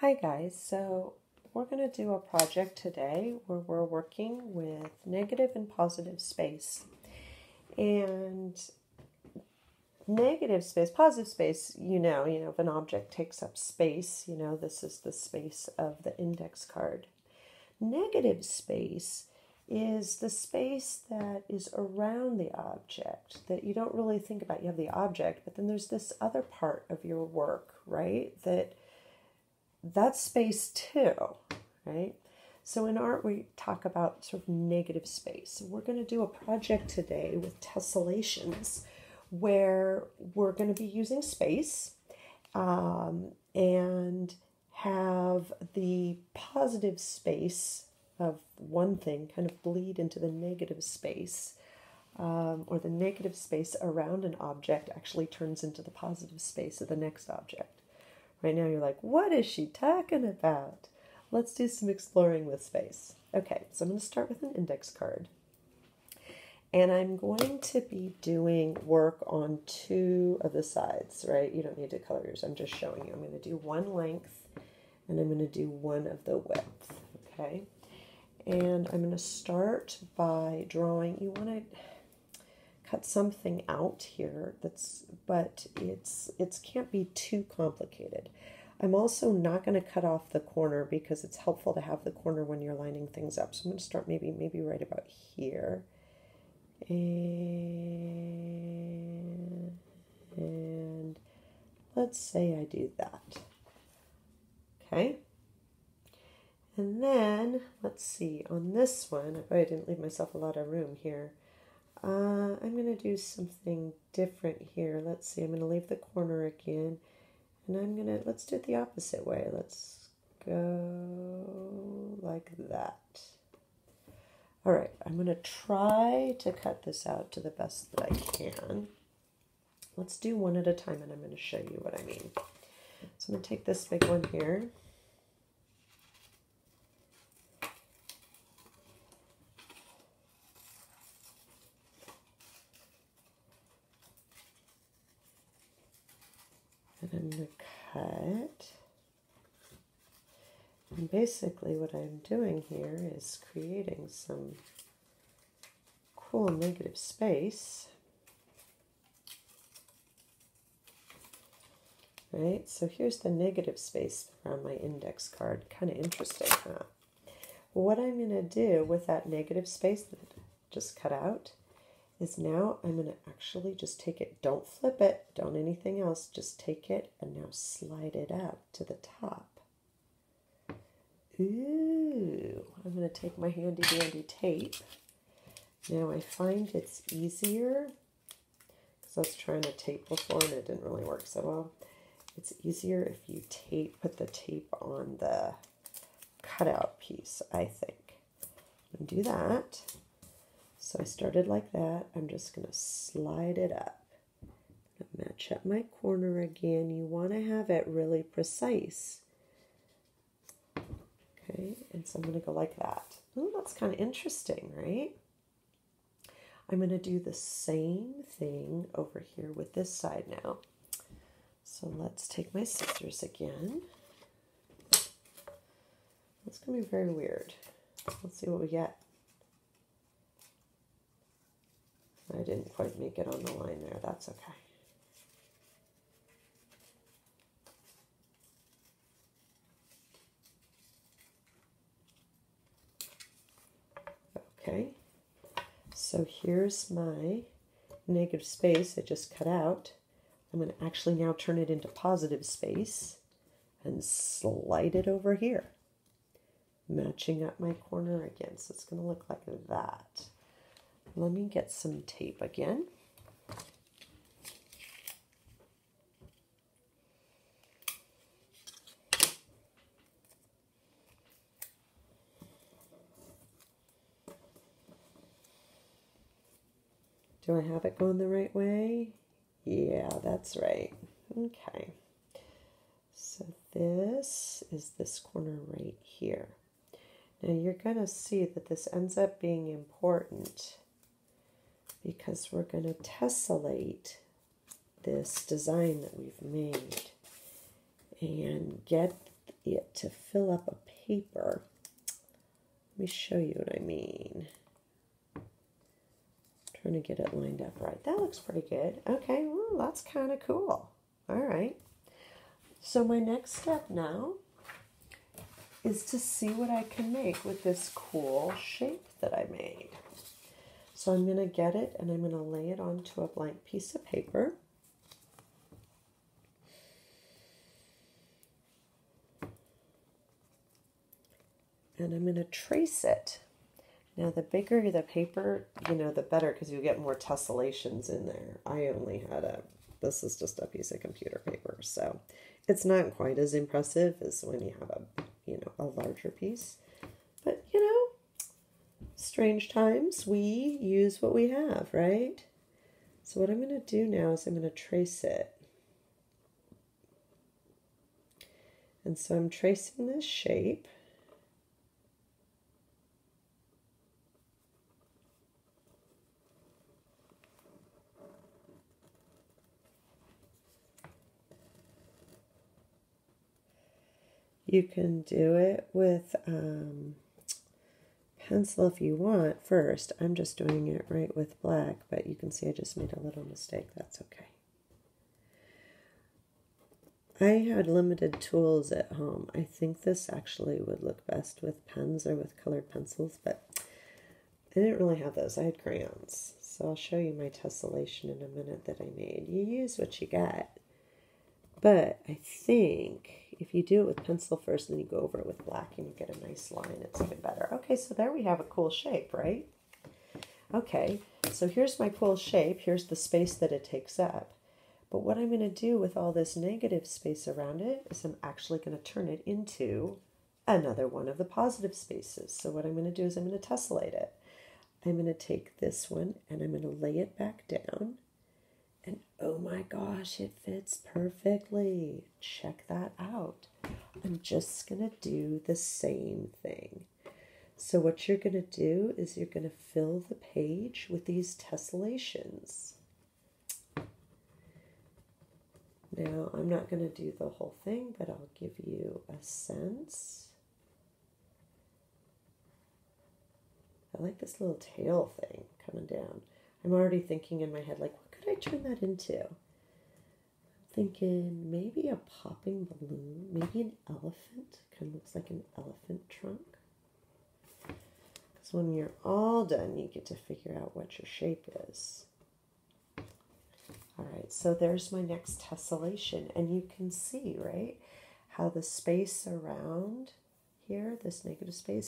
Hi guys, so we're going to do a project today where we're working with negative and positive space. And negative space, positive space, you know, you know, if an object takes up space, you know, this is the space of the index card. Negative space is the space that is around the object that you don't really think about. You have the object, but then there's this other part of your work, right? That that's space too, right? So in art, we talk about sort of negative space. We're going to do a project today with tessellations where we're going to be using space um, and have the positive space of one thing kind of bleed into the negative space. Um, or the negative space around an object actually turns into the positive space of the next object. Right now, you're like, what is she talking about? Let's do some exploring with space. Okay, so I'm going to start with an index card. And I'm going to be doing work on two of the sides, right? You don't need to color yours. I'm just showing you. I'm going to do one length and I'm going to do one of the width, okay? And I'm going to start by drawing. You want to cut something out here that's but it's it's can't be too complicated. I'm also not going to cut off the corner because it's helpful to have the corner when you're lining things up. So I'm going to start maybe maybe right about here. And and let's say I do that. Okay? And then let's see on this one oh, I didn't leave myself a lot of room here uh, I'm going to do something different here. Let's see, I'm going to leave the corner again. And I'm going to, let's do it the opposite way. Let's go like that. All right, I'm going to try to cut this out to the best that I can. Let's do one at a time and I'm going to show you what I mean. So I'm going to take this big one here. and I'm going to cut. And basically what I'm doing here is creating some cool negative space. Right, so here's the negative space around my index card. Kind of interesting, huh? What I'm going to do with that negative space that I just cut out is now I'm going to actually just take it. Don't flip it. Don't anything else. Just take it and now slide it up to the top. Ooh, I'm going to take my handy dandy tape. Now I find it's easier because I was trying to tape before and it didn't really work so well. It's easier if you tape, put the tape on the cutout piece, I think. And do that. So I started like that. I'm just going to slide it up. Match up my corner again. You want to have it really precise. And so I'm going to go like that. Ooh, that's kind of interesting, right? I'm going to do the same thing over here with this side now. So let's take my scissors again. That's going to be very weird. Let's see what we get. I didn't quite make it on the line there. That's okay. Okay, so here's my negative space I just cut out. I'm going to actually now turn it into positive space and slide it over here, matching up my corner again. So it's going to look like that. Let me get some tape again. Do I have it going the right way? Yeah, that's right. Okay. So this is this corner right here. Now you're going to see that this ends up being important because we're going to tessellate this design that we've made and get it to fill up a paper. Let me show you what I mean. Trying to get it lined up right. That looks pretty good. Okay, well, that's kind of cool. All right. So my next step now is to see what I can make with this cool shape that I made. So I'm going to get it and I'm going to lay it onto a blank piece of paper. And I'm going to trace it. Now the bigger the paper, you know, the better because you get more tessellations in there. I only had a, this is just a piece of computer paper. So it's not quite as impressive as when you have a, you know, a larger piece. But, you know, strange times, we use what we have, right? So what I'm going to do now is I'm going to trace it. And so I'm tracing this shape. You can do it with um, pencil if you want first. I'm just doing it right with black, but you can see I just made a little mistake. That's okay. I had limited tools at home. I think this actually would look best with pens or with colored pencils, but I didn't really have those. I had crayons. So I'll show you my tessellation in a minute that I made. You use what you got. But I think if you do it with pencil first then you go over it with black and you get a nice line, it's even better. Okay, so there we have a cool shape, right? Okay, so here's my cool shape. Here's the space that it takes up. But what I'm going to do with all this negative space around it is I'm actually going to turn it into another one of the positive spaces. So what I'm going to do is I'm going to tessellate it. I'm going to take this one and I'm going to lay it back down and oh my gosh, it fits perfectly. Check that out. I'm just going to do the same thing. So what you're going to do is you're going to fill the page with these tessellations. Now, I'm not going to do the whole thing, but I'll give you a sense. I like this little tail thing coming down. I'm already thinking in my head, like, I turn that into? I'm thinking maybe a popping balloon, maybe an elephant. Kind of looks like an elephant trunk. Because when you're all done, you get to figure out what your shape is. All right, so there's my next tessellation. And you can see, right, how the space around here, this negative space,